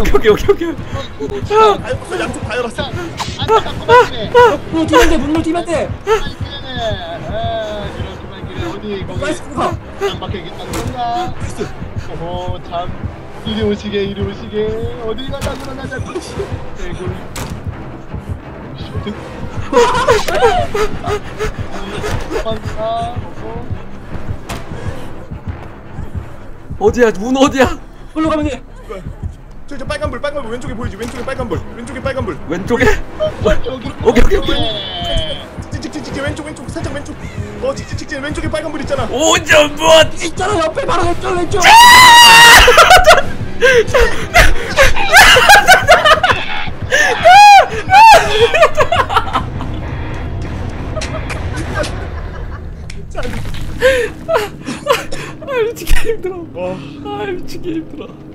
오케이 오케이 오케이. 다 열었어 양쪽 다 열었어. 문을 뛰면 돼 문을 뛰면 돼. 어디 거기 가안 박혀있겠다는 건가? 어머 참 이리 오시게 이리 오시게 어디 가자 그러나 자꾸 대굴 어디야 문 어디야? 걸로 가면 돼 저, 저 빨간 불 빨간 불. 왼쪽에 보이지? 왼쪽에 빨간 불. 왼쪽에 빨간 불. 왼쪽에? 오케이, 오케이, 오케이. 찍찍찍찍 왼쪽 왼쪽. 살짝 왼쪽. 어 찍찍찍찍 왼쪽에 빨간 불 있잖아. 오전봇. 있잖아 옆에 바로 왼쪽 왼쪽. 아 미치게 힘들어. 와 아 미치게 힘들어.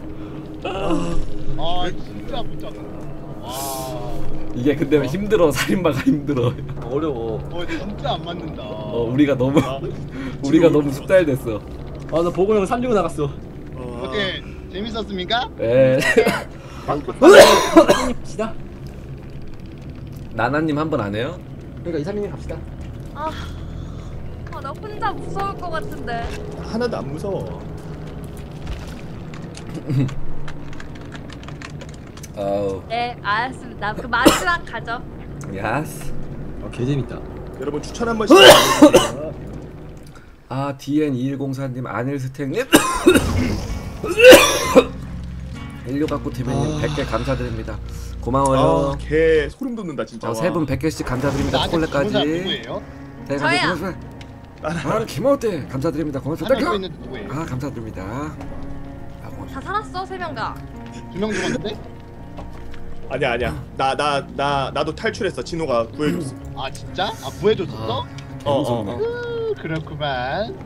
아 진짜 못 잡는다 와. 이게 근데 힘들어 살인마가 힘들어. 어려워. 어, 진짜 안 맞는다. 어 우리가 너무 아, 우리가 너무 숙달됐어. 아 나 보고 형 살리고 나갔어. 어, 어때 재밌었습니까? 에 갑시다 나나님 한 번 안 해요? 그러니까 이사님이 갑시다. 아, 아, 나 혼자 무서울 것 같은데. 하나도 안 무서워 어우 네, 알았습니다. 그 마지막 가죠. 야스. 아 개재밌다 여러분 추천 한 번씩. 아 DN2104님 아닐스택님 16갖고 팀장님 100개 감사드립니다 고마워요 아 개 소름 돋는다 진짜 어, 세분 100개씩 감사드립니다 나한테 초콜릿까지 누구예요? 네, 저요. 감사드립니다. 아 김호대 감사드립니다 고맙습니다 하나 더 있는데 누구예요? 아 감사드립니다 아, 고맙습니다. 다 살았어, 세 명 다. 두명 죽었는데? 아니야 아니야 나나 나 나 도 탈출했어 진호가 구해줬어 아 진짜? 아 구해줬었어? 아, 어. 어, 어. 으, 그렇구만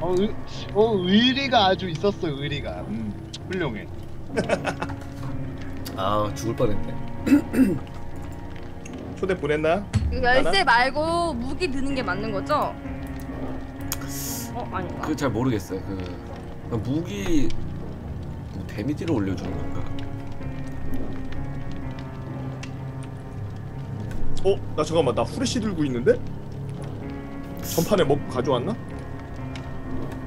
어, 의, 어 의리가 아주 있었어 의리가 음, 훌륭해 아 죽을 뻔했네 초대 보냈나? 그 열쇠 말고 무기 드는 게 맞는 거죠? 어, 아닌가? 그 잘 모르겠어요 그 무기 뭐 데미지를 올려주는 건가 어? 나 잠깐만 나 후레쉬 들고 있는데? 전판에 먹고 가져왔나?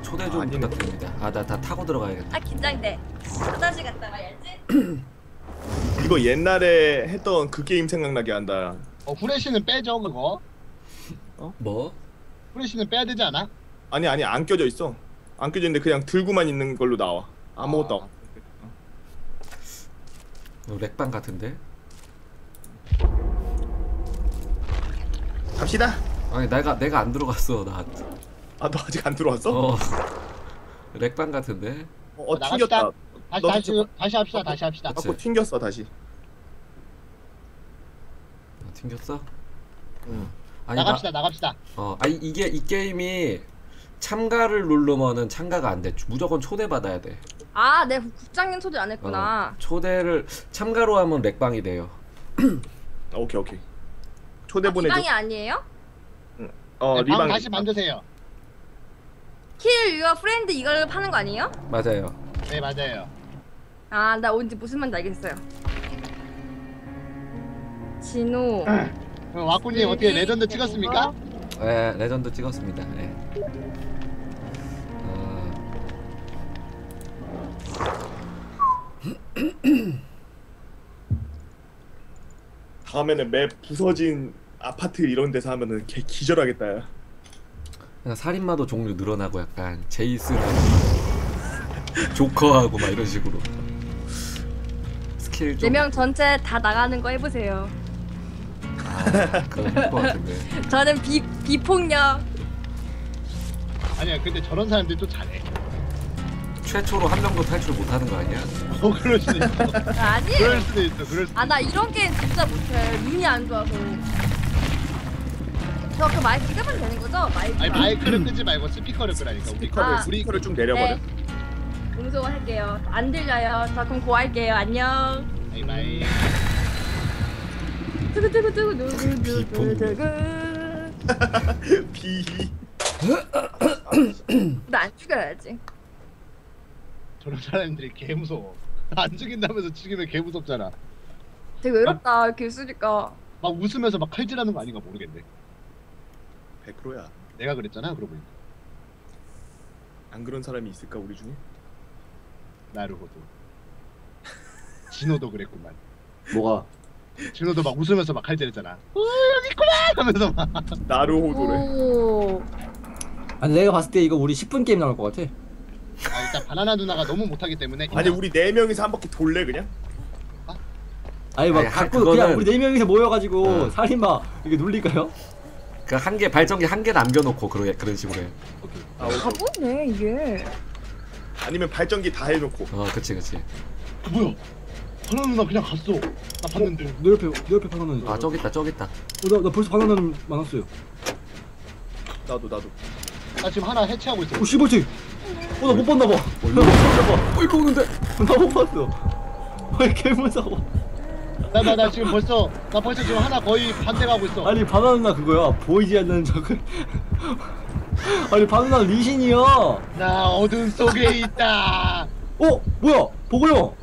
초대 좀 아닌 부탁드립니다 아나 다 타고 들어가야겠다 아, 긴장돼. 화장실 갔다 와야지. 이거 옛날에 했던 그 게임 생각나게 한다 어 후레쉬는 빼죠 그거 뭐? 후레쉬는 빼야 되지 않아? 아니 아니 안 껴져 있어 안 껴져 있는데 그냥 들고만 있는 걸로 나와 아무것도 아. 이거 렉방 같은데? 갑시다 아니 내가 내가 안 들어갔어 나아너 아직 안 들어왔어? 어. 렉방 같은데? 어, 어. 튕겼다 다시 너 다시 다시 합시다 다시 합시다 그치. 자꾸 튕겼어 다시 어, 튕겼어? 응. 아니 나갑시다 나 갑시다 나, 어, 아니 이게 이 게임이 참가를 누르면은 참가가 안 돼. 무조건 초대 받아야 돼. 아, 내 국장님 초대 안 어, 했구나. 초대를 참가로 하면 렉방이 돼요. 아, 오케이 오케이 초대 아, 보내줘 기방이 아니에요? 어 네, 방 리방 다시 만드세요 Kill Your Friend 이걸 파는 거 아니에요? 맞아요. 네 맞아요 아, 나 뭔지 무슨 말인지 알겠어요. 진호. 그럼 왁굳님 어떻게 레전드 찍었습니까? 네, 레전드 찍었습니다. 네. 다음에는 맵 부서진 아파트 이런 데서 하면은 개 기절하겠다 야 그냥 살인마도 종류 늘어나고 약간 제이슨이랑 조커하고 막 이런 식으로 스킬 좀 네명 전체 다 나가는 거 해보세요. 아, 그거 할것 같은데. 저는 비 비폭력. 아니야 근데 저런 사람들이 또 잘해 최초로 한 명도 탈출 못하는 거 아니야? 어 그럴 수도 있어 아니에요. 그럴 수도 있어 그럴 수도 아 나 이런 게임 진짜 못해. 눈이 안 좋아서. 저 그 마이크 끄면 되는 거죠? 마이크. 아니 마이크를 끄지 말고 스피커를 끄라니까 우리 스피커를 아. 스피커를 좀 내려버려 네. 음소거 할게요. 안 들려요. 자 그럼 go할게요. 안녕. 바이바이 두구두구두구 두구두구두구. 비 나 안 죽여야지. 저런 사람들이 개 무서워. 안 죽인다면서 죽이면 개 무섭잖아. 되게 외롭다 이렇게 있으니까. 막 웃으면서 막 칼질하는 거 아닌가 모르겠네. 100%야. 내가 그랬잖아 그러고 보니까. 안 그런 사람이 있을까 우리 중에? 나르호도. 진호도 그랬구만. 뭐가? 진호도 막 웃으면서 막 칼질했잖아. 어 여기 있구나 하면서 막. 나루호도래. 오. 아니 내가 봤을 때 이거 우리 10분 게임 나올 것 같아. 아 일단 바나나 누나가 너무 못하기 때문에. 아니 우리 네 명이서 한 바퀴 돌래 그냥? 아니 막 아니, 하- 갖고 그거는- 그냥 우리 네 명이서 모여가지고 어. 살인마 이게 눌릴까요? 그 한 개 발전기 한 개 남겨놓고 그러 그런 식으로 해. 아, 오케이. 바보네 이게. 아니면 발전기 다 해놓고. 어, 그치 그치. 어, 뭐야? 바나나 누나 그냥 갔어. 나 봤는데. 내 옆에 내 옆에 바나나. 아 저기 있다 저기 있다. 어, 나, 나 벌써 바나나 많았어요. 나도 나도. 나 지금 하나 해체하고 있어. 오 씨발지. 어나 못 봤나 봐. 어, 나못 봤나 봐. 어이 보는데. 나 못 봤어. 아니 개 무서워. 나나나 지금 벌써 나 벌써 지금 하나 거의 반대 가고 있어. 아니 바나나 그거야. 보이지 않는 적을. 아니 바나나 리신이야. 어나 어둠 속에 있다. 뭐야? 보고 형.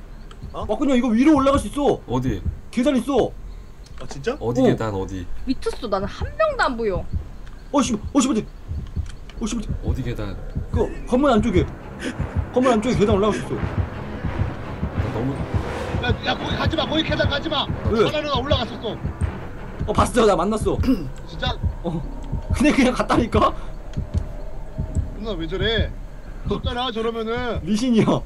어? 와 그냥 이거 위로 올라갈 수 있어. 어디 계단 있어. 아 진짜? 어디 어. 계단 어디 미쳤어 나는 한 명도 안 보여. 어 씨발. 어 씨발지. 어 씨발지. 어디 계단. 그 건물 안쪽에. 건물 안쪽에 계단 올라갈 수 있어. 나 너무 야, 야 거기 가지 마. 거기 계단 가지 마. 왜? 누나 올라갔었어. 어 봤어 나 만났어. 진짜 어. 근데 그냥 갔다니까? 누나 왜 저래? 무섭잖아 저러면은 리신이야.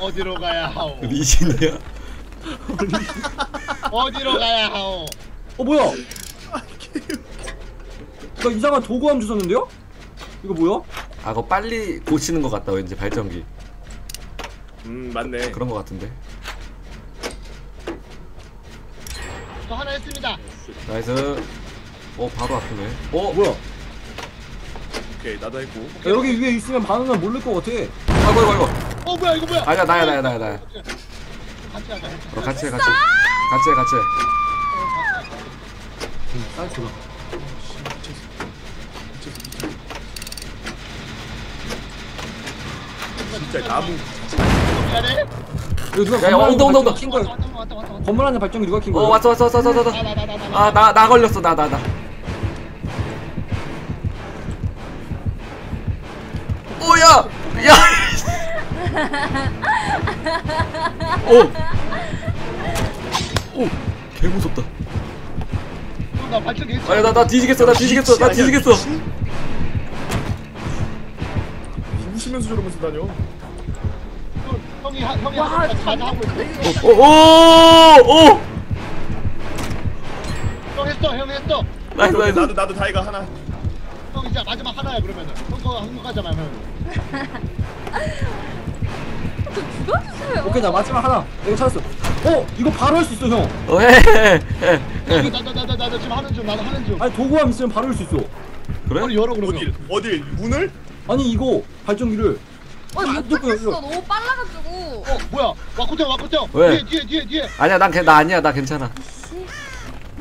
어디로 가야 하오? 리신이야. 어디로 가야 하오? 어 뭐야? 나 이상한 도구함 주셨는데요? 이거 뭐야? 아 그거 빨리 고치는 것 같다 왠지 발전기. 음 맞네. 그런 것 같은데. 저 하나 했습니다. Nice. 어 바로 앞이네. 어 뭐야? 야, 오케이 나도 했고. 여기 위에 있으면 바나나 모를 것 같아. 아이고 아이고 아이고. 어 뭐야 이거 뭐야? 아니야 나야 나야 나야 나야. 같이 하자. 어 같이 해 같이. 해. 같이 해 같이. 해. 아, 좋아. 진짜 나무. 미안해. 이거 누가 야, 야, 건물 온다, 온다, 온다. 킨 거야? 왔다 왔다 왔다 왔다. 건물 안에 발전기 누가 킨 거야? 어 왔어 왔어 왔어 왔어 왔어. 나나나나. 아나 나 걸렸어 나 나 나. 오야 야. 오. 오. 개 무섭다. 나 발전기 했어. 아니 나나 뒤지겠어 나 뒤지겠어 나 뒤지겠어. 웃으면서 저러면서 다녀. 와 하나 같이 하고 있어. 잘못했네. 오오 오. 형 했어 형 했어. 나이스 나이스. 나도 나도 다이가 하나. 형 이제 마지막 하나야 그러면은. 형거 한국하잖아 형. 죽여주세요. 오케이 나 마지막 하나. 이거 찾았어. 어 이거 바로 할 수 있어 형. 어 해. 해, 해. 나나나나 나 지금 하는 중 나도 하는 중. 아니 도구함 있으면 바로 할 수 있어. 그래? 열어 그러면. 어딜 어딜 문을? 아니 이거 발전기를 어 아, 못 찾겠어. 누구야? 너무 빨라가지고. 어 뭐야? 와꾸형 와꾸형. 왜? 뒤에 뒤에 뒤에 뒤에. 아니야 난 나 아니야 나 괜찮아.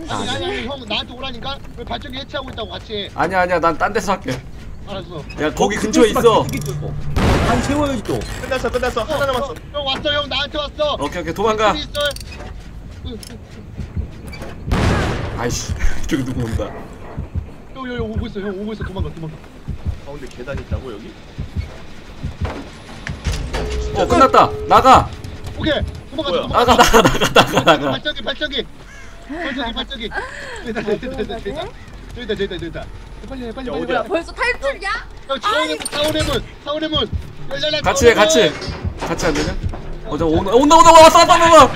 아니 아니 아니 형 나한테 오라니까 왜 발전기 해체하고 있다고 같이. 아니야 아니야 난 딴 데서 할게. 알았어. 야 거기 어, 근처에 있어. 안 채워야지 또. 끝났어 끝났어 하나 남았어. 어, 형 왔어 형 나한테 왔어. 오케이 오케이 도망가. 있어? 아이씨 저기 누구 온다. 형, 형, 형 오고 있어. 형 오고 있어. 도망가, 도망가. 가운데 계단 있다고 여기? 어 끝났다. 나가 오케이. 도망가, 뭐야? 도망가. 나가 나가 나가 나가 나가. 발전기, 발전기. 발전기, 발전기. 됐다, 됐다, 됐다, 됐다. 됐다, 됐다, 됐다. 빨리 해, 빨리, 야, 빨리, 어디야? 빨리. 벌써 탈출이야? 형, 차원의 문, 차원의 문, 차원의 문. 열려라, 같이 해 같이. 문. 같이 안 되냐? 어저 온다 온다 온다 왔어 왔어 왔어 왔어.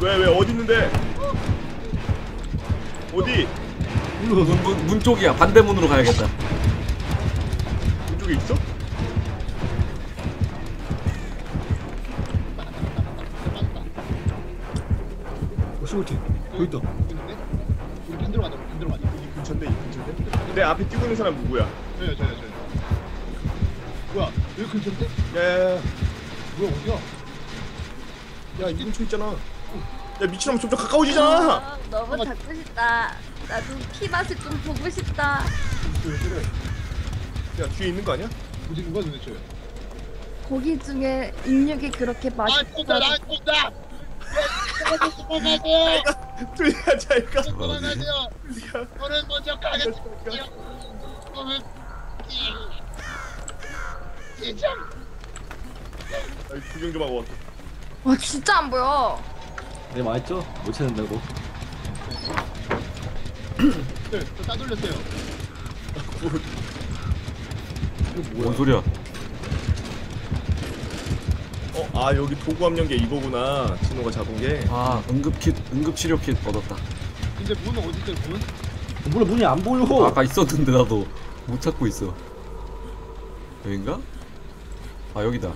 왜 왜 어디 있는데? 어디? 문, 문, 문 쪽이야 반대 문으로 가야겠다. 이쪽에 있어? 어 씨발지. 여기 있다. 우리 반대로 가자, 우리 반대로 가자. 이 근처인데 이 근처인데? 내 앞에 뛰고 있는 사람 누구야? 저요, 저요, 저요. 뭐야? 여기 근처인데? 야야야. 뭐야, 어디야? 야이 근처 있잖아. 야 미친놈 점점 가까워지잖아. 아, 너무 잡고 싶다. 나도 피 맛을 좀 보고 싶다. 왜 그래? 야 뒤에 있는 거 아니야? 어디 거야 도대체? 고기 중에 인육이 그렇게 아 맛있다. 쏜다 나 쏜다! 도망가세요! 둘이야 잘가. 도망가세요! 저는 먼저 가겠습니다. 저는 진짜 구경 좀 하고 왔다. 와 진짜 안 보여. 네 맞죠? 못 찾는다고 네, 저 따 돌렸어요. 뭔 소리야? 어, 아 여기 도구 함량계 이거구나. 진호가 잡은 게. 아 응급킷 응급치료킷 얻었다. 근데 문은 어디 있어요 문? 몰라 문이 안 보여 아까 있었는데 나도 못 찾고 있어. 여긴가? 아 여기다.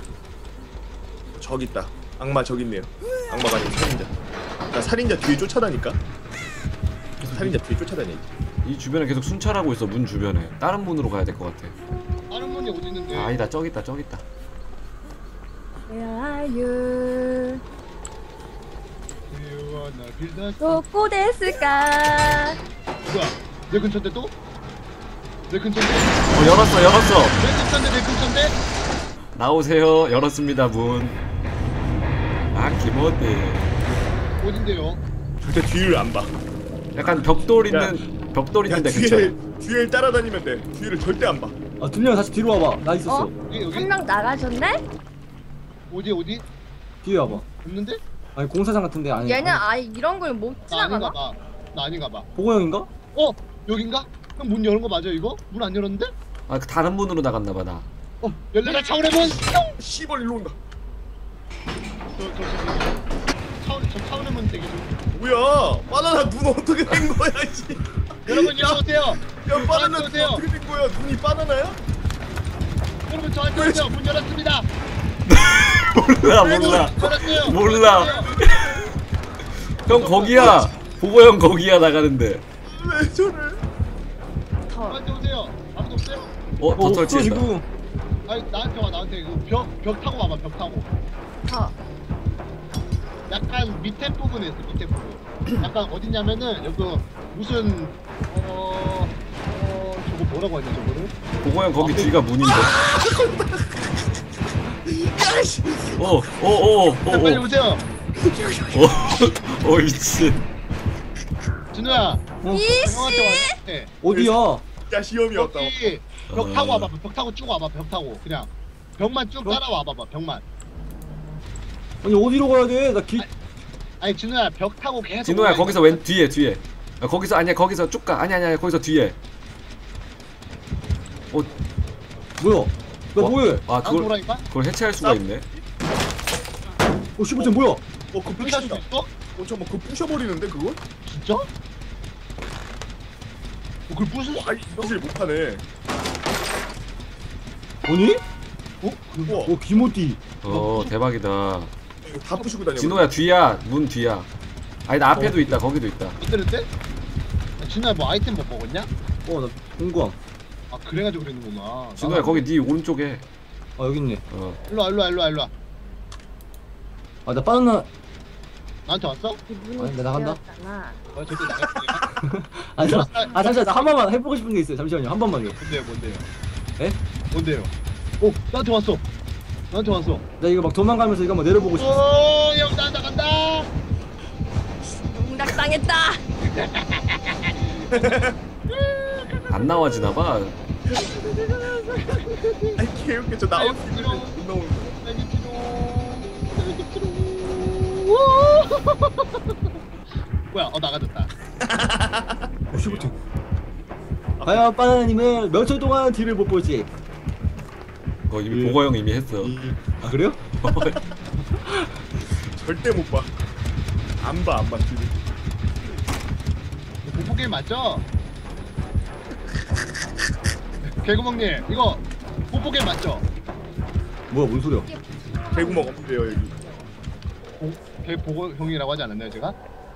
저기 있다. 악마 저기 있네요. 악마가 아니고 살인자. 나 살인자 뒤에 쫓아다니까. 살인자 뒤에 쫓아다니. 이 주변에 계속 순찰하고 있어 문 주변에. 다른 문으로 가야 될 것 같아. 문이 어디 있는데? 아, 아니다 저기 있다 저기 있다. Where are you? 유한나 빌다 도코 데스까? 뭐야? 내 근처인데 또? 내 근처인데? 어 열었어 열었어. 내 근처인데 내 근처인데? 나오세요 열었습니다 문. 아 기모데. 어딘데요? 절대 뒤를 안 봐. 약간 벽돌 있는 벽돌 야 있는데 근처에. 뒤에 뒤를 따라다니면 돼. 뒤를 절대 안 봐. 아 둘령 다시 뒤로 와봐 나 있었어 어? 여기 여기? 한 명 나가셨네? 어디 어디? 뒤에 와봐 없는데? 아니 공사장 같은데 아니 얘는 아예 이런 걸 못나 아닌가 지나가나? 봐. 나 아닌가 봐. 보고 형인가? 어? 여긴가? 형 문 여는 거 맞아 이거? 문 안 열었는데? 아 그 다른 문으로 나갔나 봐 나. 어 열려라 차원의 문! 씨발 일로 온다. 저저 저, 차원 저 차원의 문 되게 좀. 뭐야? 바나나 눈 어떻게 된 거야, 씨? 여러분 이리 오세요. 야 바나나 눈. 어떻게 된 거야? 눈이 바나나야? 여러분 저한테 오세요. 문 열었습니다. 몰라 몰라. 열었어요. 몰라. 열었어요. 형 거기야. 보고 형 거기야 나가는데. 왜 저를? 더. 저한테 오세요. 아무도 없어요? 어더어 설치했다. 없어지고 아니 나한테 와 나한테 그벽벽 타고 와봐 벽 타고. 더. 약간 밑에 부분에 있어 밑에 부분. 약간 어딨냐면은 여기 무슨 어. 어 저거 뭐라고 하냐 저거를? 보고 형 거기 뒤가 문인데. 어어 어어어 자, 빨리 오세요. 어, 어 미친. 준우야. 이씨. 형한테 왔는데 어디야? 야 시험이 왔다. 여기 벽 타고 어. 와봐 벽 타고 쭉 와봐 벽 타고 그냥 벽만 쭉 따라와 봐봐 벽만 아니 어디로 가야 돼? 나 길... 아니 진우야 벽 타고 계속 진호야 올라가. 거기서 왼 뒤에 뒤에. 아, 거기서 아니야 거기서 쭉 가. 아니 아니야 거기서 뒤에. 뭐야? 나 어? 뭐해? 아난 그걸 도라니까? 그걸 해체할 수가 있네. 어 씨발 쟤 뭐야? 어, 그거 부신다. 있어? 어, 저뭐 그거 부셔버리는데 그걸? 진짜? 어, 그걸 수 아이 부실 못하네. 뭐니? 어? 그, 우와, 어 기모띠 어 대박이다. 이거 다 부시고 다녀. 진호야 뒤야 문 뒤야. 아니 나 앞에도 있다 거기도 있다. 야, 진우야 뭐 아이템 못 먹었냐? 어나 공구함 아 그래가지고 그랬는구나. 진호야 거기 네 오른쪽에. 아 여기 있네. 어. 일로와 일로와 일로와 일로와. 아나 바나나 나한테 왔어? 아니, 나 나간다. 어 절대 나갈게 아니 나, 아 잠시만. 나 한 번만 해보고 싶은 게 있어요. 잠시만요. 한 번만요. 뭔데요 뭔데요? 에? 뭔데요? 오 나한테 왔어. 나한테 왔어. 나 이거 막 도망가면서 이거 한번 내려보고 싶어. 오형 나한테 간다. 농락 당했다. 안 나와지나 봐. 아이 개웃겨 저 나올 수 있는데 못 나오는 거. 뭐야 어 나가졌다 어 씨부터 과연 바나나님은 몇 초 동안 뒤를 못 볼지 그거 이미 예. 보고 형 이미 했어. 아 그래요? 절대 못 봐. 안 봐, 안 봐. 뒤를. 공포 게임 맞죠? 개구멍님 이거 게임 맞죠? 뭐야 뭔 소리야 개구멍 없대요 여기. 개보고 형이라고 하지 않았나요 제가?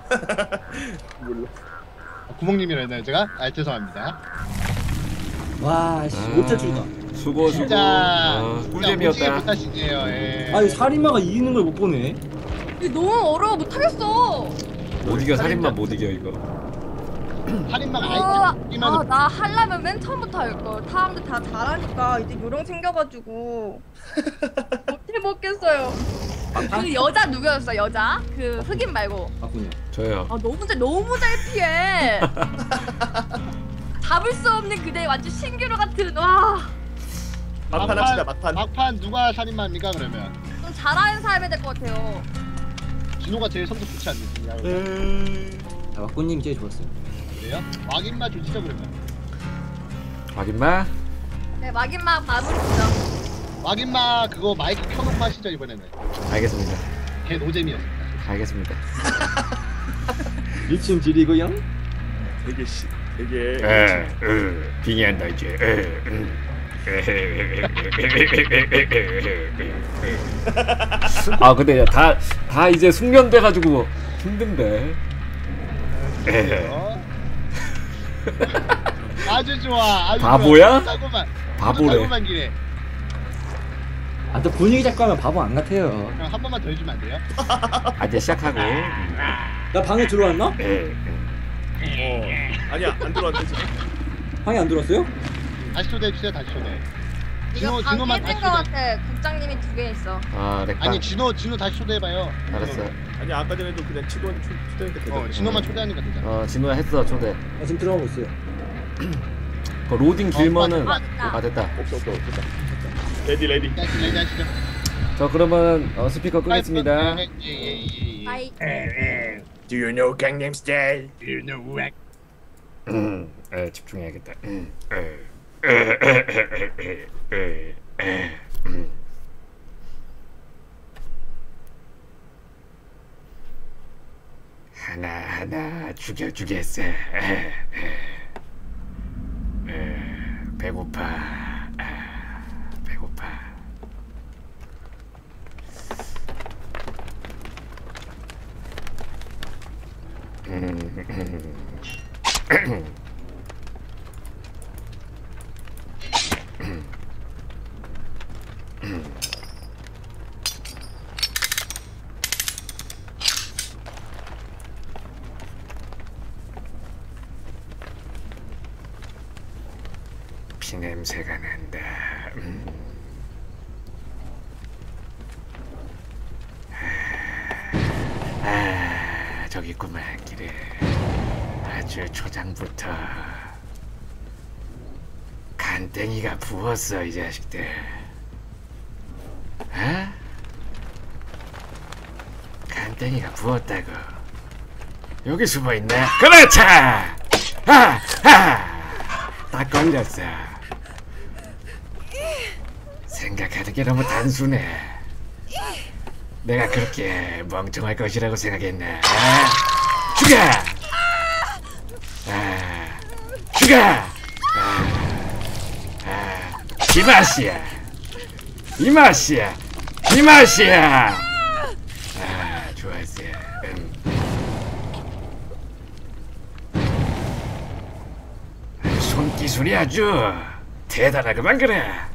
몰라. 아, 구멍님이라 했나요 제가? 아 죄송합니다 와씨 아, 못 찾준다 수고 수고. 진짜 아, 꿀잼이었다. 못하시네요 예. 아니 살인마가 이기는 걸 못 보네 이거 너무 어려워 못하겠어. 못 이겨 살인마 못 이겨 이거. 살인마가 아, 아이템 이만 아, 나 하려면 맨 처음부터 할 걸. 사람들 다 잘하니까 이제 요령 생겨가지고 못해 먹겠어요. 그 여자 누구였어 여자? 그 흑인 말고. 맞군요. 저요. 아 너무 잘 너무 잘 피해. 잡을 수 없는 그대 완전 신기루 같은 와. 막판 합시다 막판. 막판 누가 살인마입니까 그러면? 좀 잘하는 사람이 될것 같아요. 진호가 제일 성적 좋지 않느냐? 네. 자, 막고님 제일 좋았어요. 그래요? 막인마 좋지죠 그러면? 확인마. 네 막인막 봐보시죠. 막인마 그거 마이크 켜놓고 하시죠 이번에는. 알겠습니다. 걔 노잼이었습니다. 알겠습니다. 리튬 딜이고요. 되게 씨 되게 에, 으, 빙의한다 이제. 에, 음. 아 근데 다 다 이제 숙련돼 가지고 힘든데. 에, 어? 아주 좋아. 아주 바보야? 좋아. 바보래. 따고만 기래. 아, 또 분위기 잡고 하면 바보 안 같아요. 그럼 한 번만 더 해주면 안 돼요? 아 이제 시작하고. 나 방에 들어왔나? 에, 어 아니야 안 들어왔대 지금. 방에 안 들어왔어요? 다시 초대해 주세요. 다시 초대. 이거 진호 진호만 다시 것 초대. 같아. 국장님이 두 개 있어. 아 렉방. 아니 진호 진호 다시 초대해봐요. 알았어. 아니 아까 전에도 그냥 치도 초대니까 되잖아. 어 진호만 초대하니까 되잖아. 어 진호야 했어 초대. 아, 지금 들어가고 있어요. 그 로딩 길면은 아, 됐다. 아 됐다. 없어 없어 없다. ready ready. 자, ready 하시죠. 저 그러면 어, 스피커 끄겠습니다. 예, 예, 예, 예. bye. Do you know Gangnam Style? 음, 에, 집중해야겠다. 음, 에, 에, 에, 에, 에, 에, 에, 음. 하나 하나 죽여주겠어. 에, 에, 에, 배고파. 아, 배고파. 음, 음. 피 냄새가 난다. 음. 아, 아, 저기 있구만 길에 아주 초장부터 간땡이가 부었어 이 자식들. 아? 간땡이가 부었다고. 여기 숨어 있네. 그렇지. 아, 아, 딱 걸렸어. 게 너무 단순해. 내가 그렇게 멍청할 것이라고 생각했나? 아, 죽여! 아! 아, 아, 이 맛이야. 이 맛이야. 이 맛이야. 아, 좋았어. 음. 손기술이 아주 대단하구만 그래.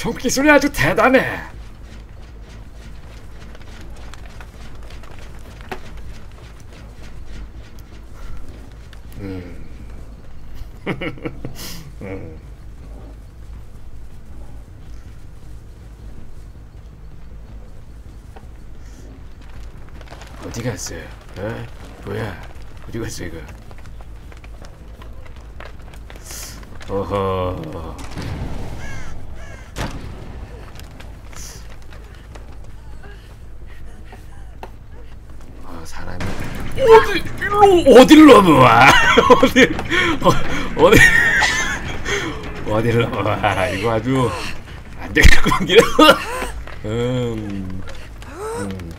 손기술이 아주 대단해. 음. 음. 어디 갔어? 어? 뭐야? 어디 갔어 이거? 어허. 어, 사람이 어디 일로 어딜 넘어와? 어디 어, 어디 어딜 넘어와? 이거 아주 안 되겠군 길. 음. 음.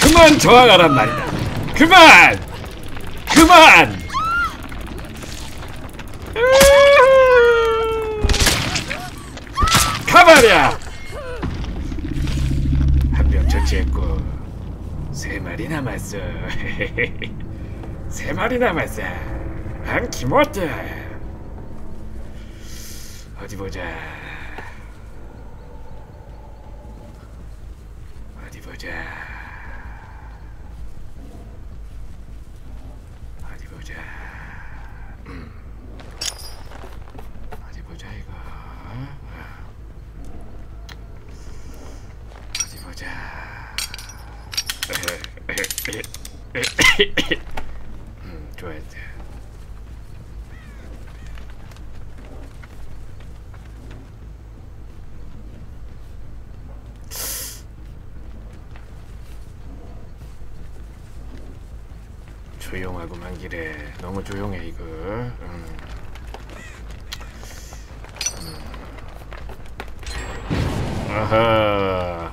그만 저항하란 말이다. 그만! 그만! 가만이야! 처치했고 세 마리 남았어. 세 마리 남았어. 안 키모트. 어디 보자. 보자. 어디 보자. 음. 어디 보자 이거. 어디 보자. 음, 좋았다. 조용하고만 기래. 너무 조용해 이거. 음. 음. 어허.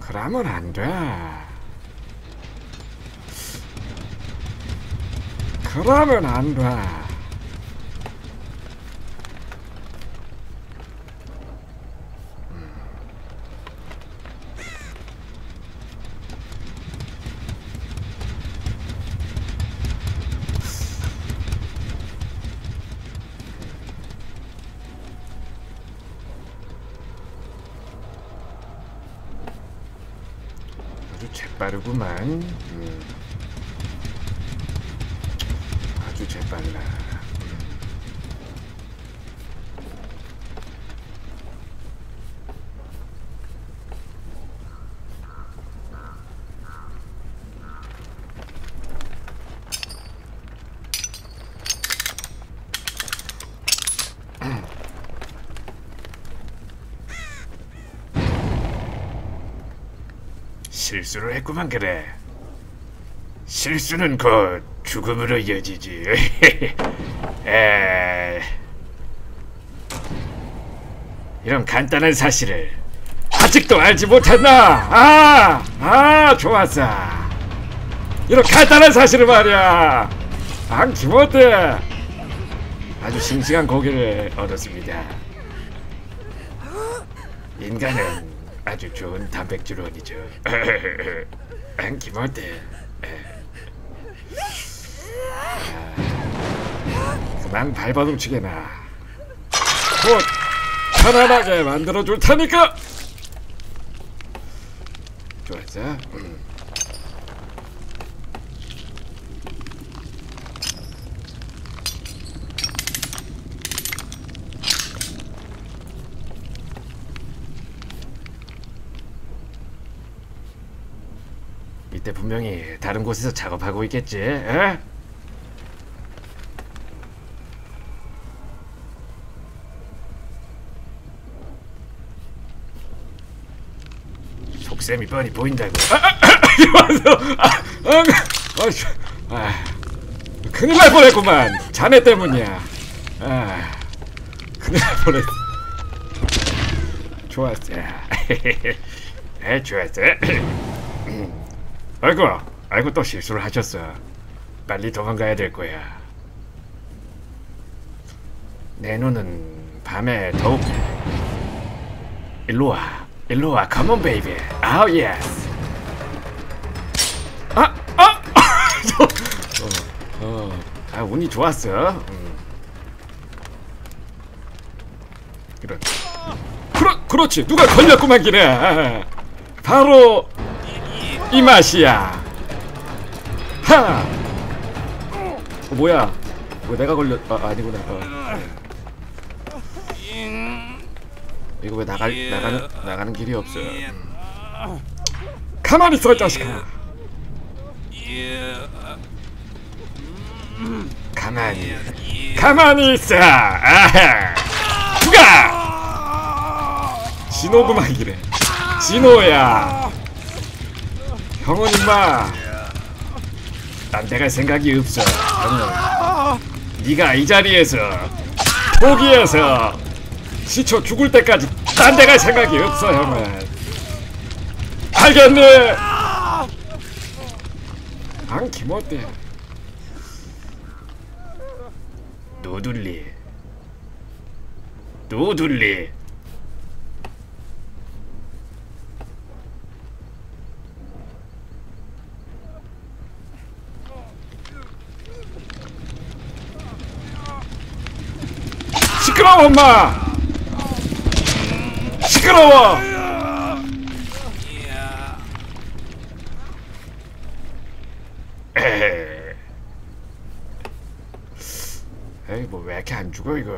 그러면 안 돼. 그러면 안 돼. 아주 재빠르구만. 음. 아주 재빨라. 실수를 했구만 그래. 실수는 곧 죽음으로 이어지지. 에... 이런 간단한 사실을 아직도 알지 못했나? 아, 아, 좋았어. 이런 간단한 사실을 말이야. 안 기모드. 아주 싱싱한 고기를 얻었습니다. 인간은 아주 좋은 단백질원이죠. 안 기모드. 그만 발버둥치게나. 곧 편안하게 만들어줄 테니까. 좋았어. 음. 이때 분명히 다른 곳에서 작업하고 있겠지. 에? 속셈이 뻔히 보인다고. 아, 아, 아. 아, 아, 아, 씨. 아, 큰일 날 뻔했구만. 자네 때문이야. 아, 큰일 날 뻔했어. 좋았어. 에, 좋았어. 아이고, 아이고 또 실수를 하셨어. 빨리 도망가야 될 거야. 내 눈은 밤에 더욱 일로 와, 일로 와, come on baby, oh yes. 아, 아, 저, 어, 어, 아 운이 좋았어. 음. 그렇, 그렇, 그렇지. 누가 걸렸구만 기래. 바로 이 맛이야. 하. 어, 뭐야? 왜 내가 걸렸? 아 아니구나. 어. 이거 왜 나갈 나가는 나가는 길이 없어? 음. 가만히 있어 이 자식아. 가만히 가만히 있어. 아하. 누가? 진호구만 기래. 진호야. 형은 임마. 딴 데갈 생각이 없어. 형은. 네가 이 자리에서 포기해서 지쳐 죽을 때까지 딴 데갈 생각이 없어 형은. 알겠니? 안 기모대 노둘리. 노둘리 시끄러워 엄마. 시끄러워. 에이 뭐 왜 이렇게 안 죽어 이거?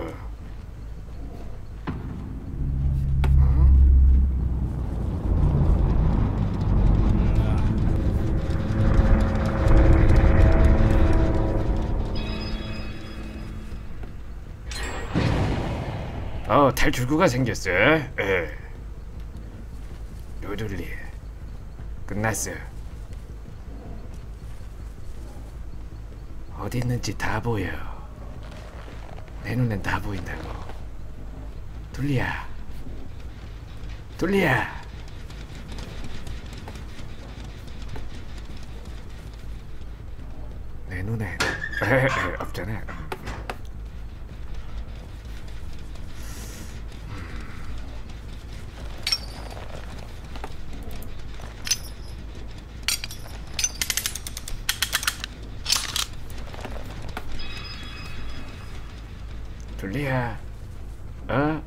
어 탈출구가 생겼어. 에. 루들리. 끝났어. 어디 있는지 다 보여. 내 눈엔 다 보인다고. 둘리야. 둘리야. 내 눈엔. 없잖아 둘리야 어?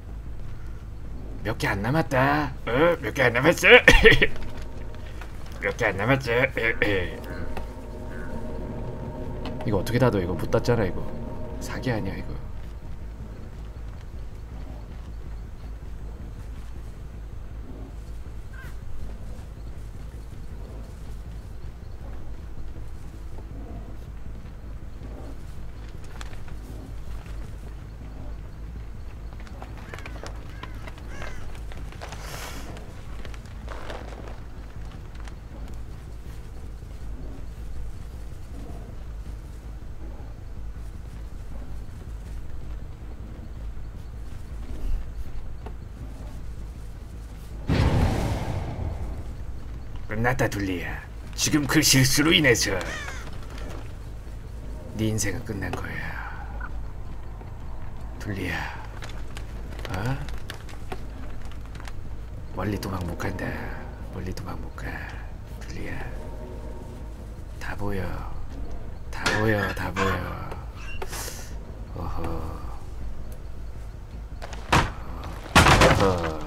몇 개 안 남았다 어? 몇 개 안 남았어? 몇 개 안 남았어? 이거 어떻게 닫아 이거 못 닫잖아 이거 사기 아니야 이거 끝났다 둘리야. 지금 그 실수로 인해서. 네 인생은 끝난 거야. 둘리야 어? 멀리 도망 못 간다 멀리 도망 못가 둘리야 다 보여 다 보여 다 보여 어허 어허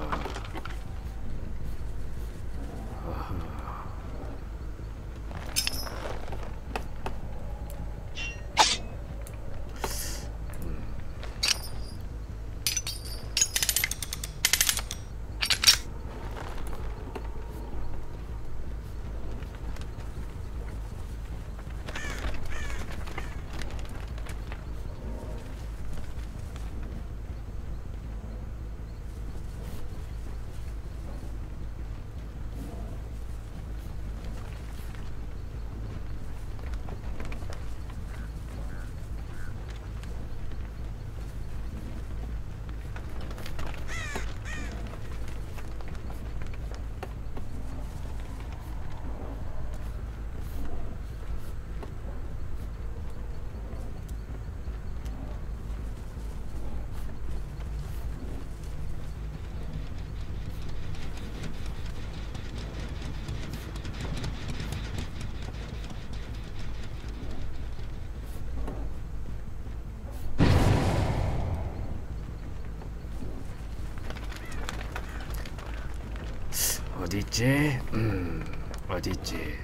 어디 있지? 음, 어디 있지?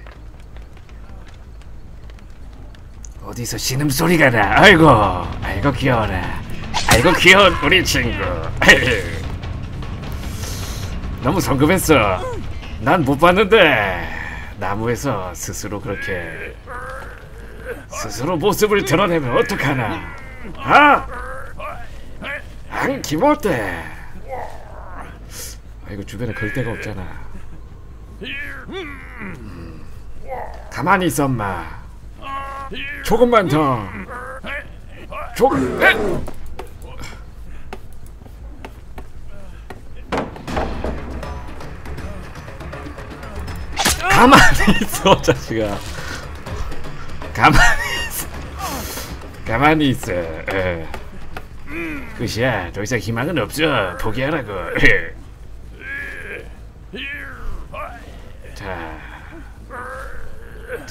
어디서 신음 소리가 나? 아이고, 아이고 귀여워라. 아이고 귀여운 우리 친구. 너무 성급했어. 난 못 봤는데 나무에서 스스로 그렇게 스스로 모습을 드러내면 어떡하나? 아, 안 기못해. 아이고 주변에 걸 데가 없잖아. 음, 가만히 있어 엄마. 조금만 더. 조금. 에! 가만히 있어 자식아. 가만히 있어. 가만히 있어. 에. 끝이야. 더 이상 희망은 없어. 포기하라고.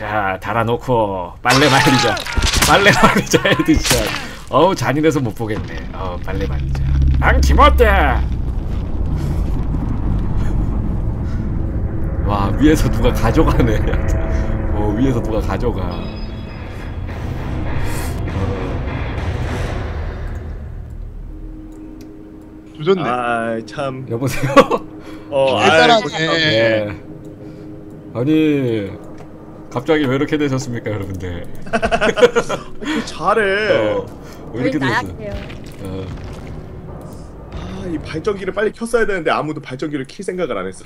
자 달아놓고 빨래 말리자 빨래 말리자 headshot 어우 잔인해서 못보겠네. 어 빨래 말리자 앙팀 어때? 와 위에서 누가 가져가네. 어 위에서 누가 가져가. 조졌네. 아참. 여보세요? 어, 아, 네. 네. 아니 갑자기 왜 이렇게 되셨습니까 여러분들? 잘해. 어, 왜 이렇게 저희 되셨어요? 나약해요. 어, 아, 이 발전기를 빨리 켰어야 되는데 아무도 발전기를 킬 생각을 안 했어.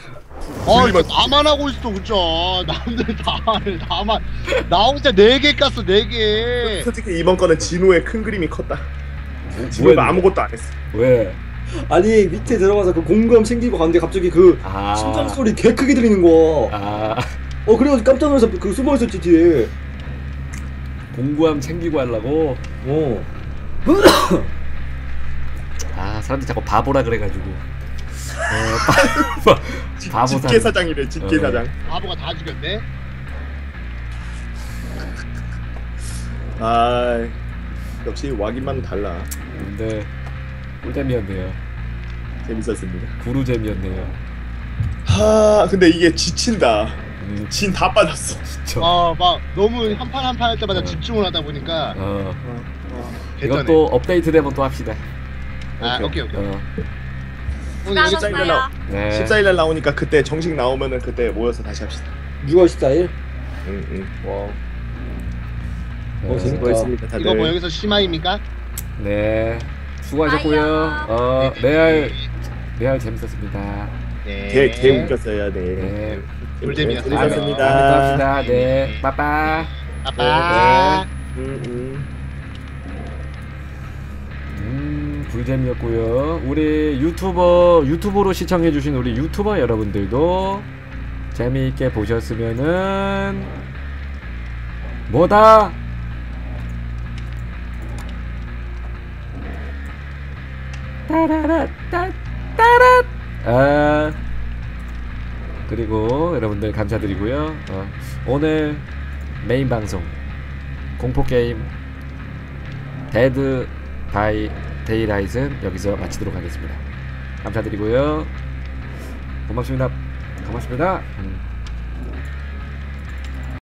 아 이거 나만 하고 있어 그죠? 남들 다 나만 나 혼자 네개 깠어 네 개. 솔직히 이번 거는 진호의 큰 그림이 컸다. 뭐 진호가? 아무것도 안 했어. 왜? 아니 밑에 들어가서 그 공감 챙기고 가는데 갑자기 그 아. 심장 소리 개 크게 들리는 거. 아 어 그래가지고 깜짝 놀라서 그 숨어 있었지 뒤에. 공구함 챙기고 하려고. 어. 아 사람들이 자꾸 바보라 그래가지고. 어, 바, 바, 바보 집게. 사장이래. 집게 어. 사장. 바보가 다 죽였네. 아, 역시 왁인만 달라. 근데 꿀잼이었네요. 재밌었습니다. 구루잼이었네요. 하, 근데 이게 지친다. 음, 진다 빠졌어. 진짜. 아막 너무 한 판 한 판 할 때마다 어. 집중을 하다 보니까 어. 괜찮네. 이것도 업데이트 되면 또 합시다. 아 오케이 오케이. 어. 오늘 십사 일날 까먹어요. 나오- 네. 14일 날 나오니까 그때 정식 나오면은 그때 모여서 다시 합시다. 6월 14일. 응, 응. 와. 네. 어, 재밌다. 수고했습니다, 다들. 이거 뭐 여기서 심화입니까? 네. 수고하셨고요. 아이야. 어, 레알 레알 재밌었습니다. 네. 개, 개 웃겼어요, 네. 네. 다음에 또 재밌었습니다. 합시다. 네. 빠빠. 아빠. 음, 음. 음, 불잼이었고요. 우리 유튜버 유튜브로 시청해 주신 우리 유튜버 여러분들도 재미있게 보셨으면은 뭐다? 따라라 따 따라 아 그리고 여러분들 감사드리고요. 어, 오늘 메인 방송 공포 게임 데드 바이 데이라이트는 여기서 마치도록 하겠습니다. 감사드리고요. 고맙습니다. 고맙습니다. 음.